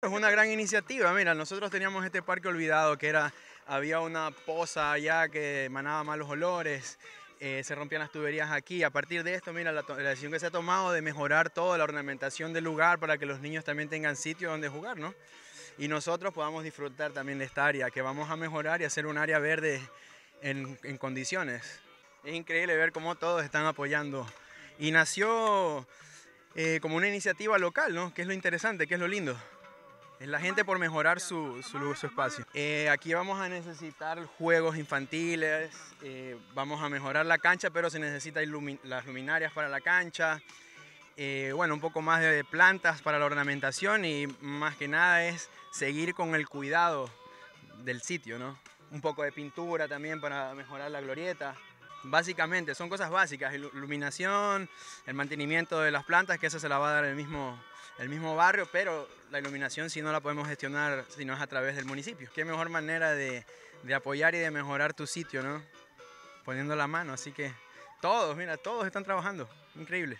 Es una gran iniciativa, mira, nosotros teníamos este parque olvidado que era, había una poza allá que emanaba malos olores, eh, se rompían las tuberías aquí. A partir de esto, mira, la, la, decisión que se ha tomado de mejorar toda la ornamentación del lugar para que los niños también tengan sitio donde jugar, ¿no? Y nosotros podamos disfrutar también de esta área, que vamos a mejorar y hacer un área verde en, en condiciones. Es increíble ver cómo todos están apoyando. Y nació eh, como una iniciativa local, ¿no? Que es lo interesante, que es lo lindo. Es la gente por mejorar su, su, su espacio. Eh, aquí vamos a necesitar juegos infantiles, eh, vamos a mejorar la cancha, pero se necesitan las luminarias para la cancha, eh, bueno, un poco más de plantas para la ornamentación y más que nada es seguir con el cuidado del sitio, ¿no? Un poco de pintura también para mejorar la glorieta. Básicamente, son cosas básicas, iluminación, el mantenimiento de las plantas, que eso se la va a dar el mismo, el mismo barrio, pero la iluminación si no la podemos gestionar si no es a través del municipio. Qué mejor manera de, de apoyar y de mejorar tu sitio, ¿no? Poniendo la mano, así que todos, mira, todos están trabajando, increíble.